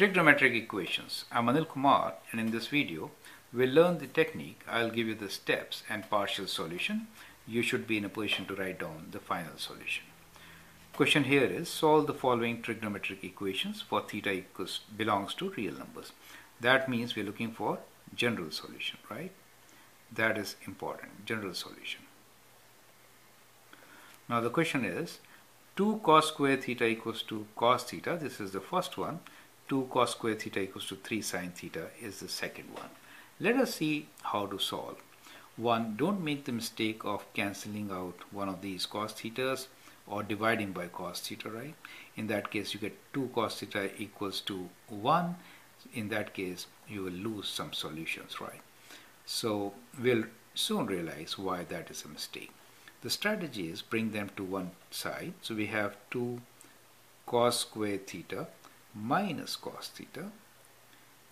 Trigonometric equations. I'm Anil Kumar and in this video we'll learn the technique. I'll give you the steps and partial solution. You should be in a position to write down the final solution. Question here is solve the following trigonometric equations for theta equals belongs to real numbers. That means we're looking for general solution, right? That is important, general solution. Now the question is 2 cos square theta equals to cos theta. This is the first one. 2 cos square theta equals to 3 sine theta is the second one. Let us see how to solve. One, don't make the mistake of cancelling out one of these cos thetas or dividing by cos theta, right? In that case, you get 2 cos theta equals to 1. In that case, you will lose some solutions, right? So we'll soon realize why that is a mistake. The strategy is bring them to one side. So we have 2 cos square theta minus cos theta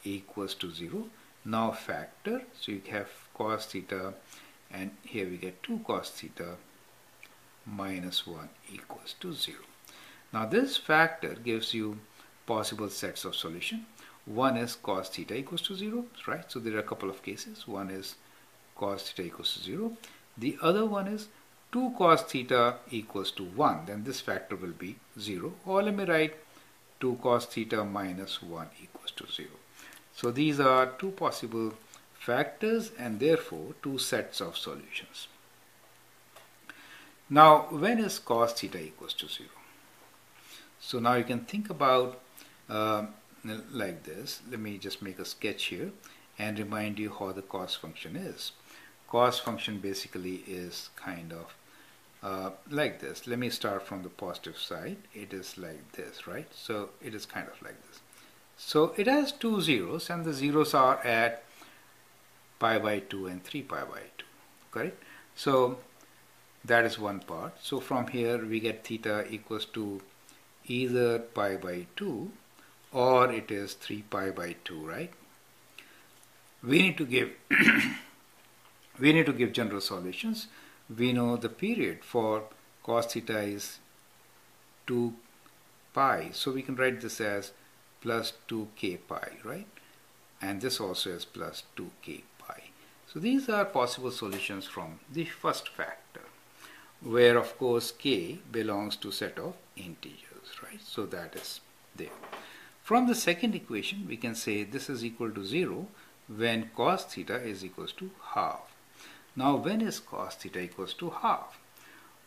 equals to 0. Now factor, so you have cos theta and here we get 2 cos theta minus 1 equals to 0. Now this factor gives you possible sets of solution. One is cos theta equals to 0, right? So there are a couple of cases. One is cos theta equals to 0. The other one is 2 cos theta equals to 1. Then this factor will be 0. Or let me write 2 cos theta minus 1 equals to 0. So these are two possible factors and therefore two sets of solutions. Now when is cos theta equals to 0? So now you can think about uh, like this. Let me just make a sketch here and remind you how the cos function is. Cos function basically is kind of uh, like this. Let me start from the positive side. It is like this, right? So it is kind of like this. So it has two zeros and the zeros are at pi by 2 and 3 pi by 2, correct? So that is one part. So from here we get theta equals to either pi by 2 or it is 3 pi by 2, right? We need to give we need to give general solutions we know the period for cos theta is 2 pi. So we can write this as plus 2k pi, right? And this also is plus 2k pi. So these are possible solutions from the first factor, where of course k belongs to set of integers, right? So that is there. From the second equation, we can say this is equal to 0 when cos theta is equals to half. Now when is cos theta equals to half?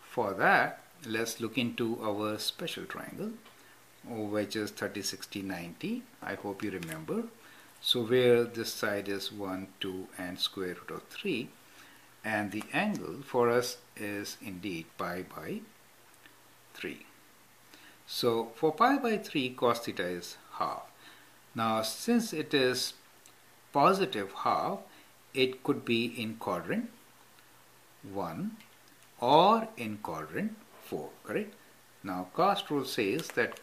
For that, let's look into our special triangle, which is 30, 60, 90. I hope you remember. So where this side is 1, 2 and square root of 3 and the angle for us is indeed pi by 3. So for pi by 3 cos theta is half. Now since it is positive half it could be in quadrant 1 or in quadrant 4 correct? Now cast rule says that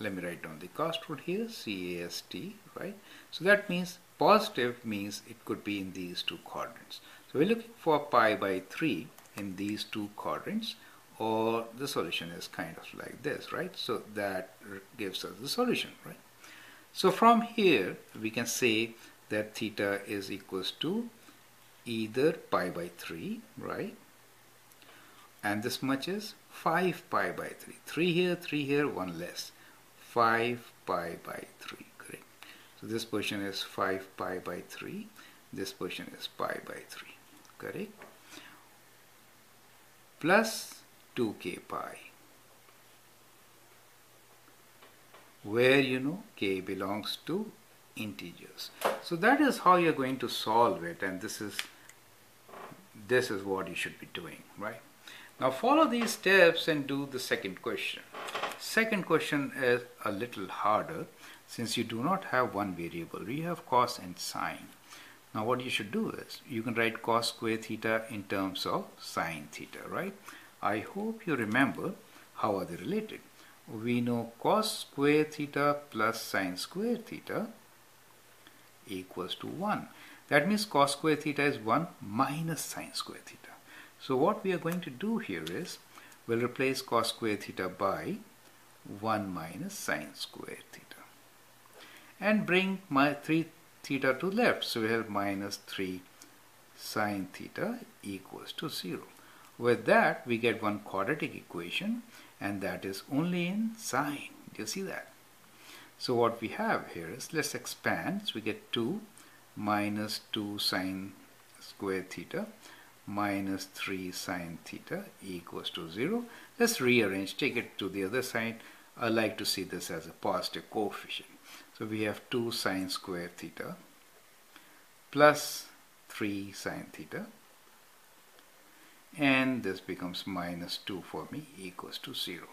let me write down the cast rule here CAST right? So that means positive means it could be in these two quadrants. So we're looking for pi by 3 in these two quadrants or the solution is kind of like this right? So that gives us the solution right? So from here we can say that theta is equals to either pi by 3 right? And this much is 5 pi by 3 3 here 3 here 1 less. 5 pi by 3 correct? So this portion is 5 pi by 3 this portion is pi by 3 correct? Plus 2k pi where you know k belongs to integers. So that is how you're going to solve it and this is this is what you should be doing, right? Now follow these steps and do the second question. Second question is a little harder since you do not have one variable. We have cos and sine. Now what you should do is you can write cos square theta in terms of sine theta, right? I hope you remember how are they related. We know cos square theta plus sine square theta equals to 1. That means cos square theta is 1 minus sine square theta. So what we are going to do here is we'll replace cos square theta by 1 minus sine square theta. and bring my 3 theta to left. So we have minus 3 sine theta equals to 0. With that, we get one quadratic equation and that is only in sine. Do you see that? So what we have here is, let's expand. So we get 2 minus 2 sine square theta minus 3 sine theta equals to 0. Let's rearrange, take it to the other side. I like to see this as a positive coefficient. So we have 2 sine square theta plus 3 sine theta and this becomes minus 2 for me equals to 0.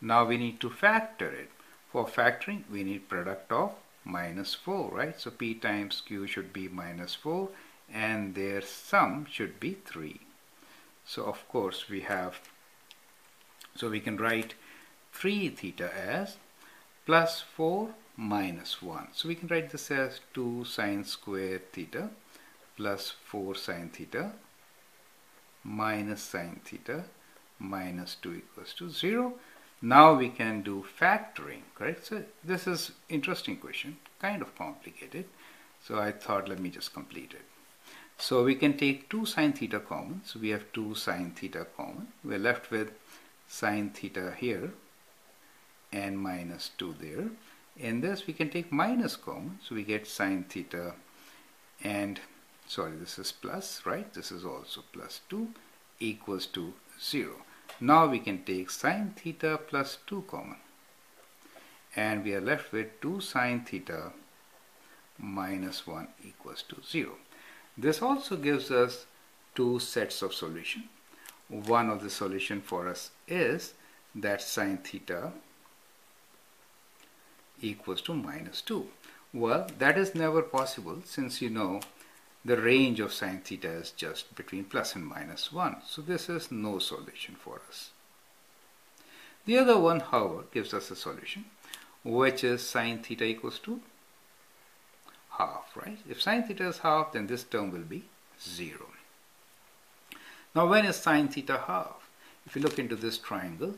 Now we need to factor it. For factoring we need product of minus 4 right? So p times q should be minus 4 and their sum should be 3 so of course we have so we can write 3 theta as plus 4 minus 1 so we can write this as 2 sine square theta plus 4 sine theta minus sine theta minus 2 equals to 0 now we can do factoring correct so this is interesting question kind of complicated so I thought let me just complete it so we can take 2 sine theta common. So we have 2 sine theta common. We're left with sine theta here and minus 2 there. In this we can take minus common. So we get sine theta and sorry this is plus right. This is also plus 2 equals to 0. Now we can take sine theta plus 2 common and we are left with 2 sine theta minus 1 equals to 0. This also gives us two sets of solution. One of the solution for us is that sine theta equals to minus 2. Well, that is never possible since you know the range of sine theta is just between plus and minus 1. So this is no solution for us. The other one, however, gives us a solution, which is sine theta equals to half, right? If sine theta is half, then this term will be 0. Now when is sine theta half? If you look into this triangle,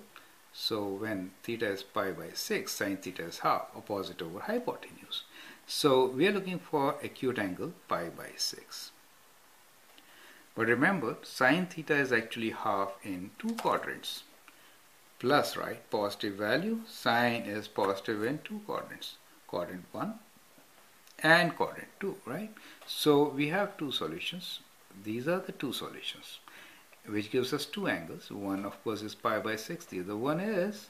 so when theta is pi by 6, sine theta is half, opposite over hypotenuse. So we are looking for acute angle pi by 6. But remember, sine theta is actually half in two quadrants. Plus, right, positive value, sine is positive in two quadrants. Quadrant 1 and quadrant 2, right? So we have two solutions. These are the two solutions, which gives us two angles. One, of course, is pi by 6. The other one is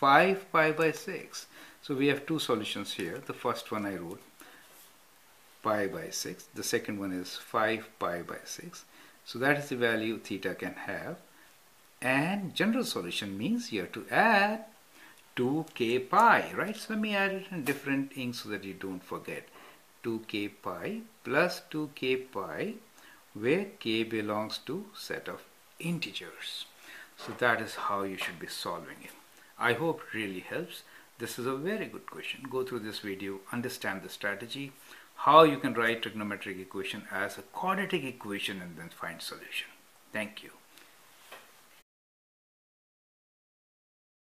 5 pi by 6. So we have two solutions here. The first one I wrote pi by 6. The second one is 5 pi by 6. So that is the value theta can have. And general solution means you have to add 2k pi, right? So let me add it in different ink so that you don't forget. 2k pi plus 2k pi where k belongs to set of integers. So that is how you should be solving it. I hope it really helps. This is a very good question. Go through this video, understand the strategy, how you can write trigonometric equation as a quadratic equation and then find solution. Thank you.